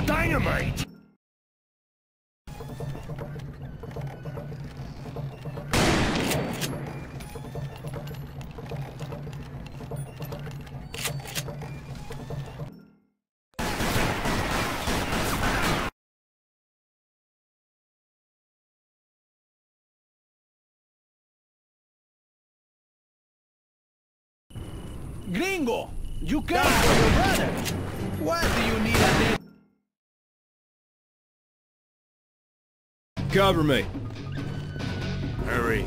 dynamite! Gringo! You came for brother! Why do you need a Cover me. Hurry.